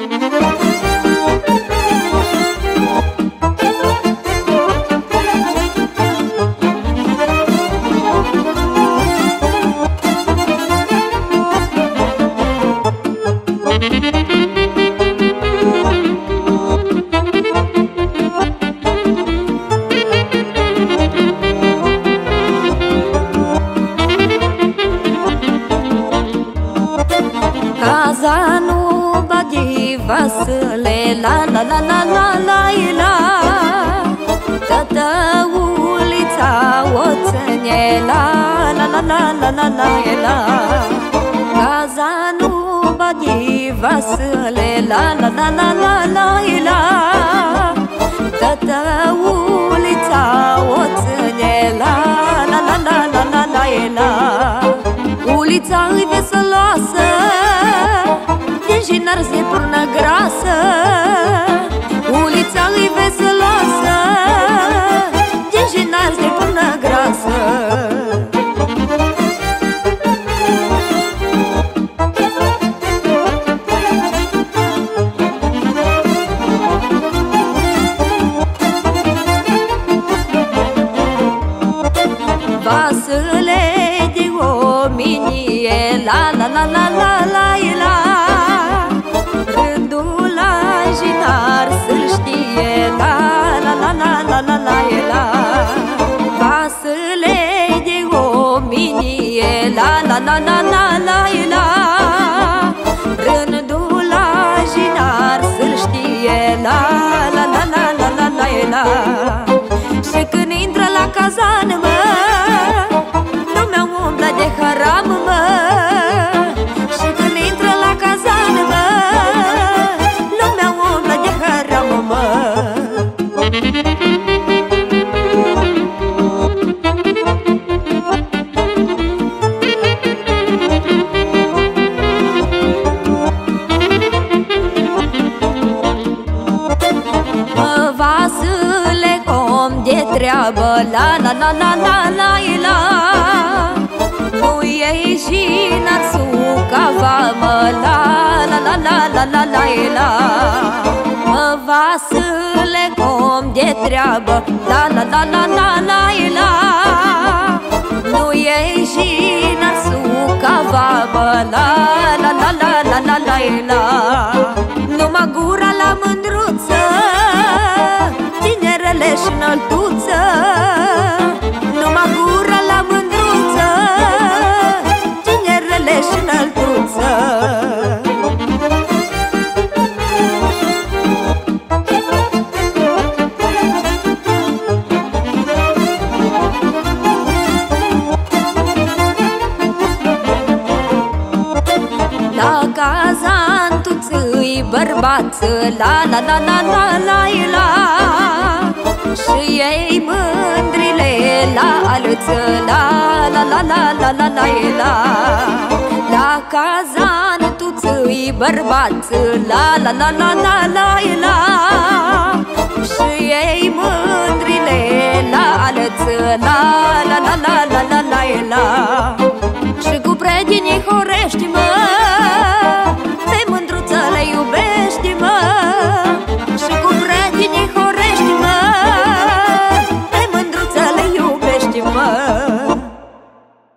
Müzik ghivasele La la la la la la la Toată ulița o ține La la la la la la la la Caza nu bagi vasele La la la la la la la Toată ulița o ține La la la la la la la Ulița îi veselă Inginar se purnă grasă Ulița îi veseloasă Inginar se purnă grasă Vasele de ominie La la la la la la la treabă La la la la la la la. Nu iei și n-ar suca vamă La la la la la la la la. Mă vasile om de treabă. La la la la la la la. Nu iei și n-ar suca vamă La la la la la la la la ți bărbat La la la la la la la Și ei mândrile la alță La la la la la la la la La cazan tu ți bărbat La la la la la la la Și ei mândrile la alță La la la la la la la la